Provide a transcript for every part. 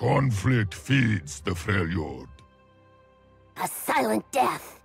Conflict feeds the Freljord. A silent death.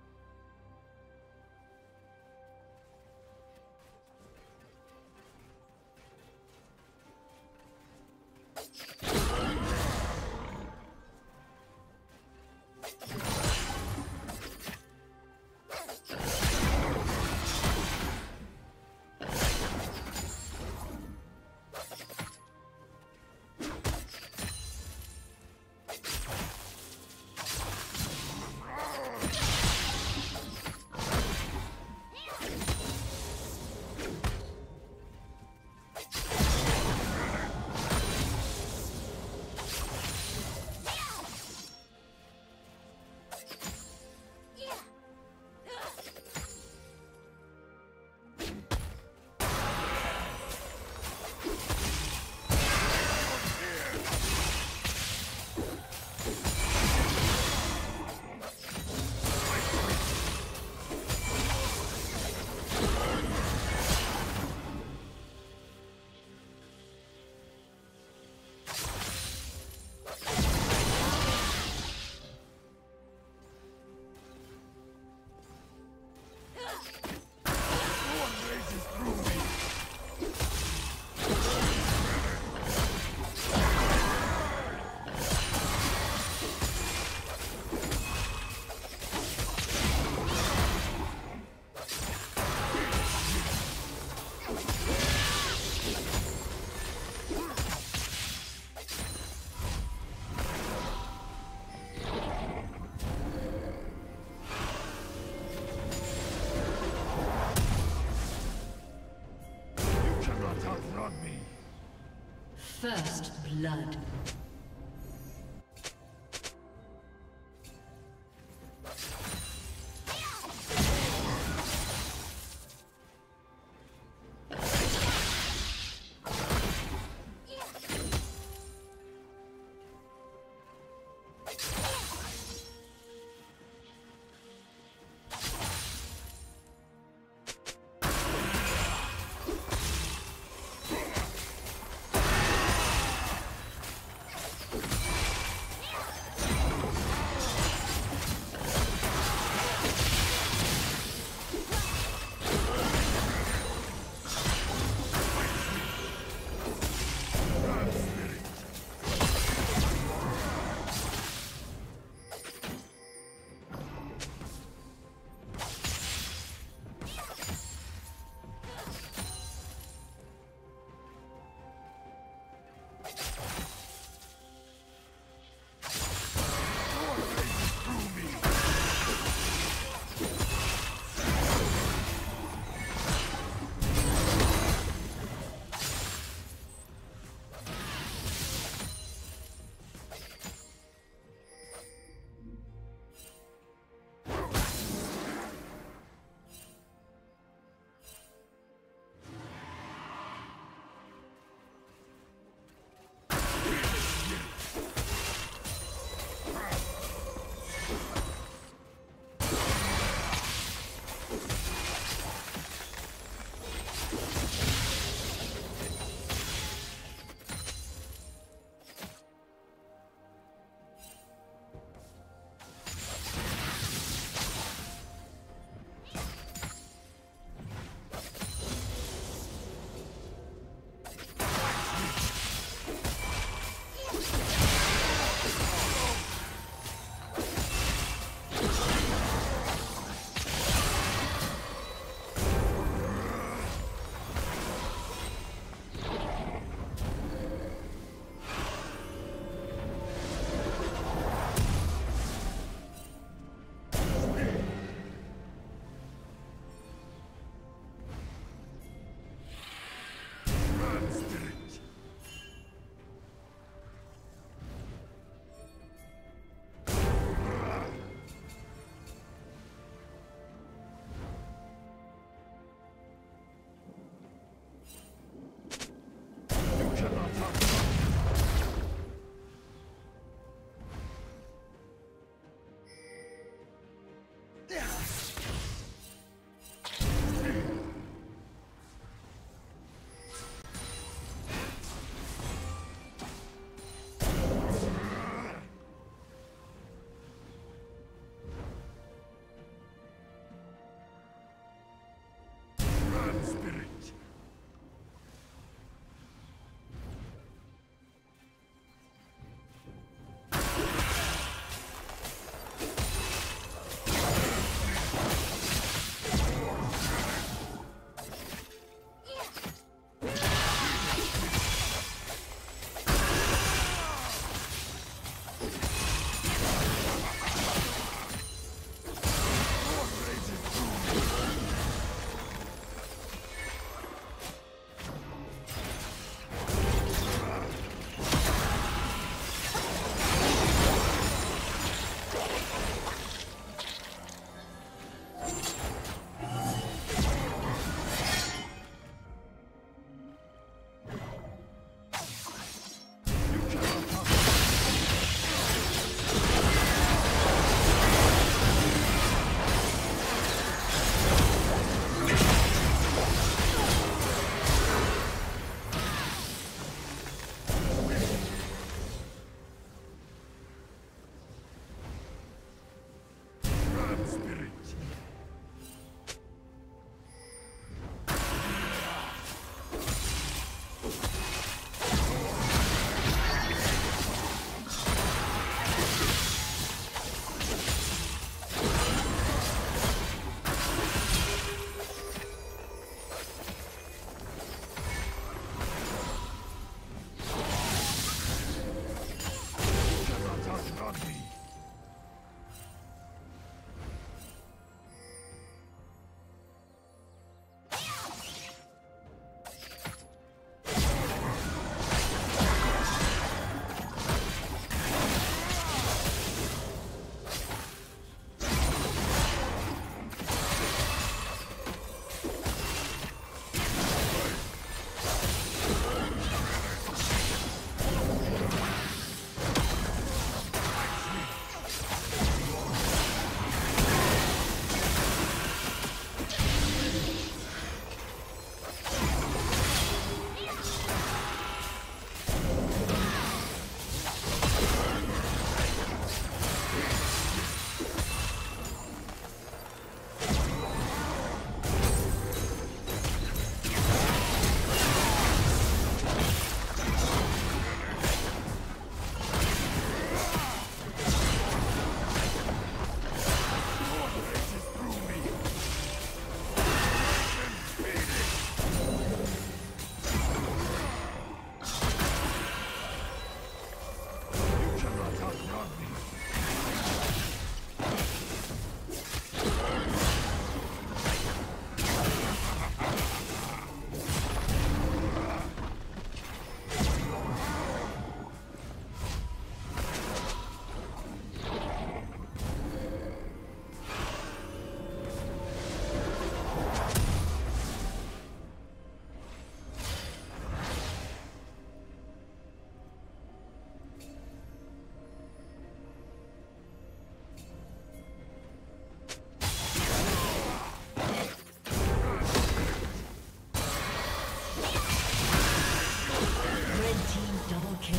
Kill.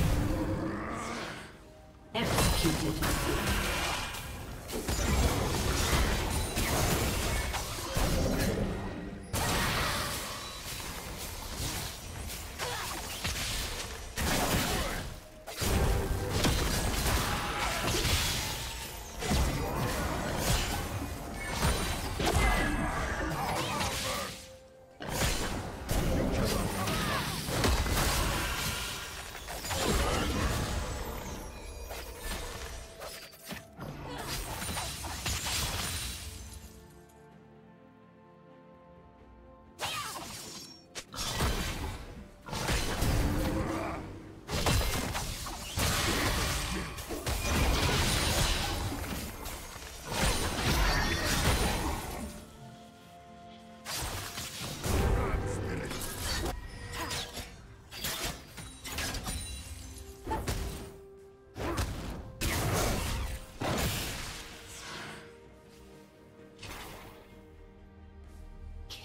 Executed.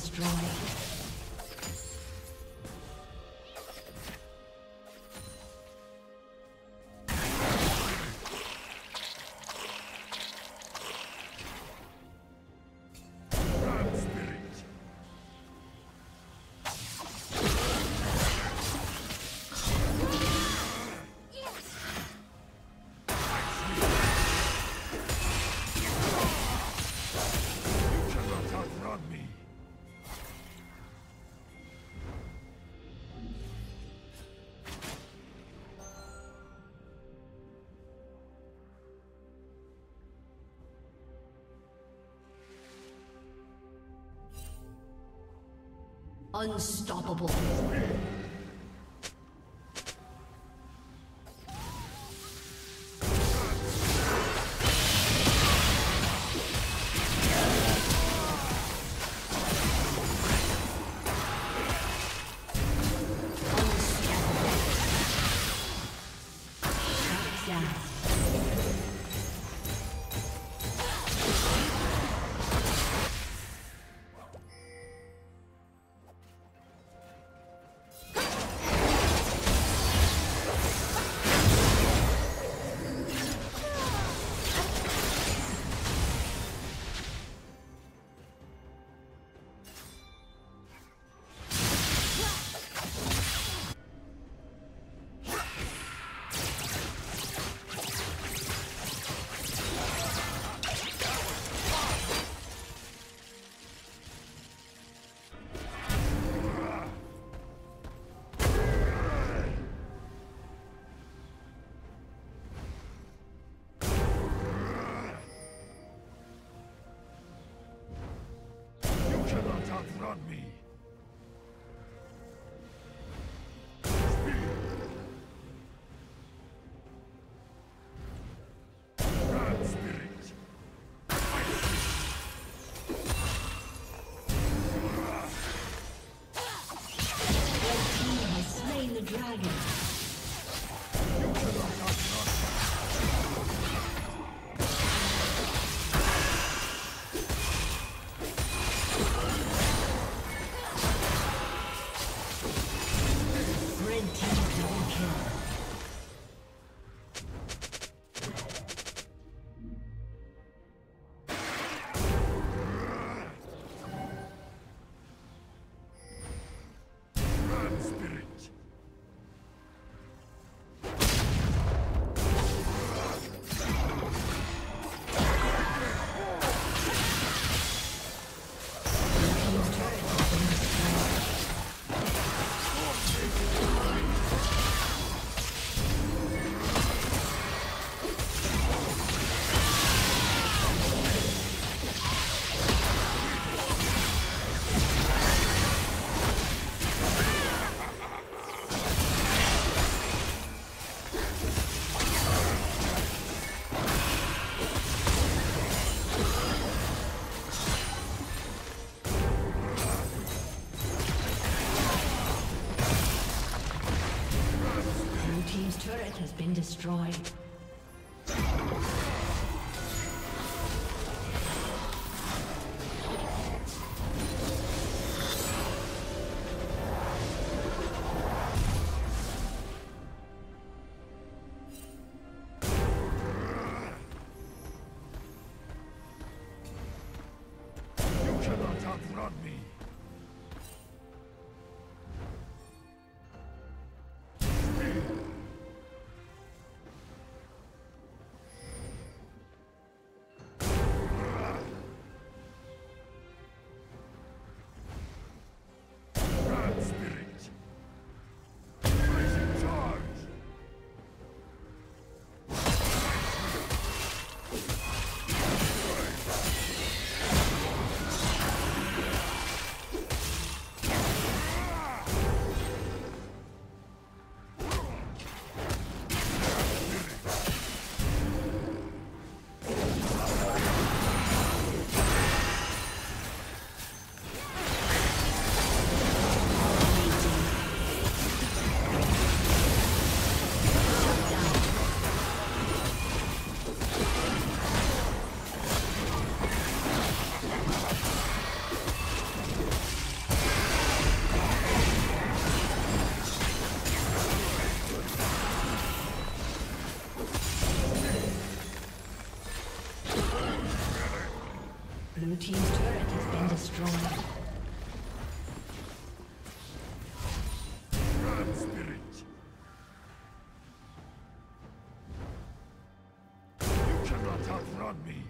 Destroyed. Unstoppable. destroyed. You cannot outrun me. Been destroyed.